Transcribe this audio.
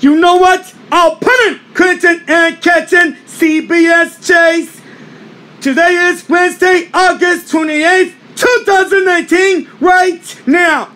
You know what? I'll put it, Clinton and Ketchen, CBS Chase. Today is Wednesday, August 28th, 2019, right now.